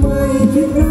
ไม่คิดรักใครรั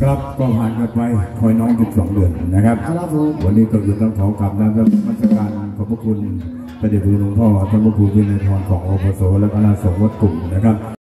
ครับก็ผ่านกันไปคอยน้อง 12 เดือนนะครับ วันนี้ก็คือต้องขอกลับนะครับมาตรการขอบพระคุณ พระเดชพระคุณหลวงพ่อท่านพระครูวินัยทรของอปสและคณะสงฆ์วัดกลุ่มนะครับ